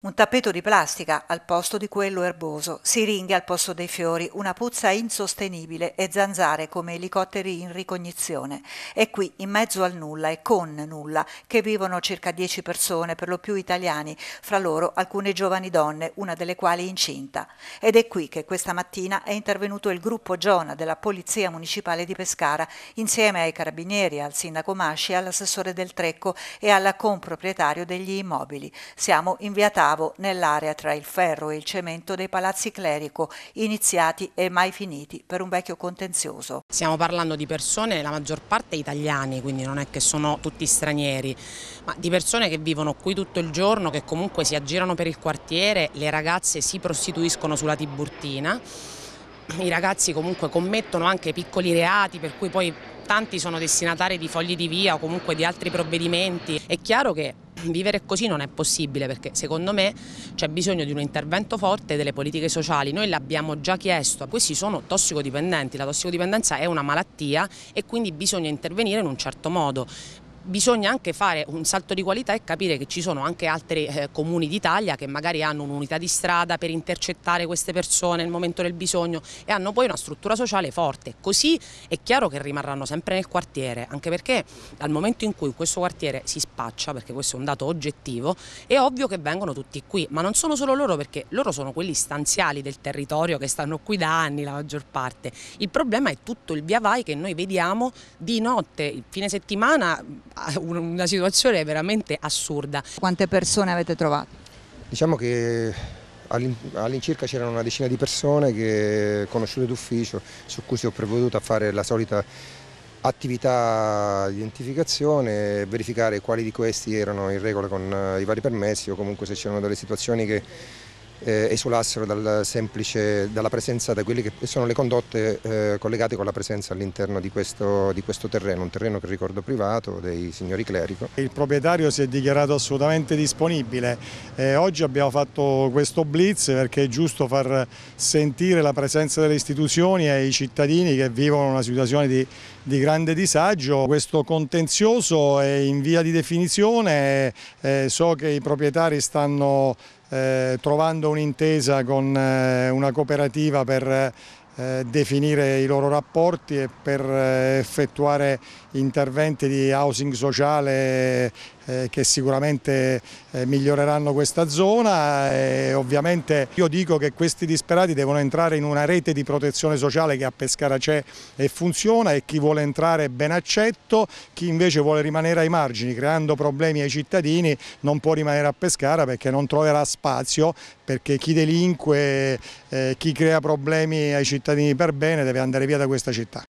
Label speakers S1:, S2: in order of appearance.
S1: Un tappeto di plastica al posto di quello erboso, siringhe al posto dei fiori, una puzza insostenibile e zanzare come elicotteri in ricognizione. È qui, in mezzo al nulla e con nulla, che vivono circa dieci persone, per lo più italiani, fra loro alcune giovani donne, una delle quali incinta. Ed è qui che questa mattina è intervenuto il gruppo Giona della Polizia Municipale di Pescara, insieme ai carabinieri, al sindaco Masci, all'assessore del Trecco e al comproprietario degli immobili. Siamo in via Tavo, nell'area tra il ferro e il cemento dei palazzi clerico, iniziati e mai finiti per un vecchio contenzioso.
S2: Stiamo parlando di persone, la maggior parte italiani, quindi non è che sono tutti stranieri, ma di persone che vivono qui tutto il giorno, che comunque si aggirano per il quartiere, le ragazze si prostituiscono sulla Tiburtina, i ragazzi comunque commettono anche piccoli reati per cui poi tanti sono destinatari di fogli di via o comunque di altri provvedimenti. È chiaro che Vivere così non è possibile perché secondo me c'è bisogno di un intervento forte delle politiche sociali, noi l'abbiamo già chiesto, questi sono tossicodipendenti, la tossicodipendenza è una malattia e quindi bisogna intervenire in un certo modo bisogna anche fare un salto di qualità e capire che ci sono anche altri eh, comuni d'Italia che magari hanno un'unità di strada per intercettare queste persone nel momento del bisogno e hanno poi una struttura sociale forte. Così è chiaro che rimarranno sempre nel quartiere, anche perché dal momento in cui questo quartiere si spaccia, perché questo è un dato oggettivo, è ovvio che vengono tutti qui, ma non sono solo loro perché loro sono quelli stanziali del territorio che stanno qui da anni la maggior parte. Il problema è tutto il via vai che noi vediamo di notte, il fine settimana una situazione veramente assurda.
S1: Quante persone avete trovato?
S3: Diciamo che all'incirca c'erano una decina di persone che conosciute d'ufficio su cui si è provveduto a fare la solita attività di identificazione, verificare quali di questi erano in regola con i vari permessi o comunque se c'erano delle situazioni che eh, esulassero dal semplice, dalla presenza da quelle che sono le condotte eh, collegate con la presenza all'interno di di questo terreno, un terreno che ricordo privato dei signori clerico.
S4: Il proprietario si è dichiarato assolutamente disponibile, eh, oggi abbiamo fatto questo blitz perché è giusto far sentire la presenza delle istituzioni ai cittadini che vivono una situazione di, di grande disagio. Questo contenzioso è in via di definizione, eh, so che i proprietari stanno eh, trovando un'intesa con eh, una cooperativa per definire i loro rapporti e per effettuare interventi di housing sociale eh, che sicuramente eh, miglioreranno questa zona e ovviamente io dico che questi disperati devono entrare in una rete di protezione sociale che a Pescara c'è e funziona e chi vuole entrare ben accetto, chi invece vuole rimanere ai margini creando problemi ai cittadini non può rimanere a Pescara perché non troverà spazio perché chi delinque, eh, chi crea problemi ai cittadini per bene deve andare via da questa città.